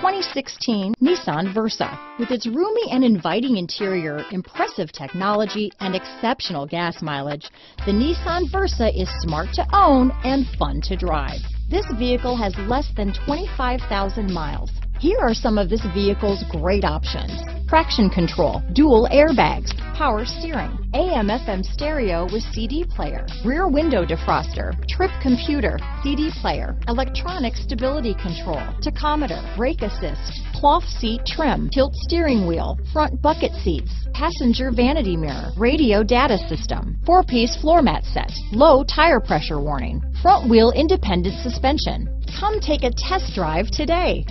2016 Nissan Versa. With its roomy and inviting interior, impressive technology, and exceptional gas mileage, the Nissan Versa is smart to own and fun to drive. This vehicle has less than 25,000 miles. Here are some of this vehicle's great options. Traction control, dual airbags, power steering, AM FM stereo with CD player, rear window defroster, trip computer, CD player, electronic stability control, tachometer, brake assist, cloth seat trim, tilt steering wheel, front bucket seats, passenger vanity mirror, radio data system, four-piece floor mat set, low tire pressure warning, front wheel independent suspension. Come take a test drive today.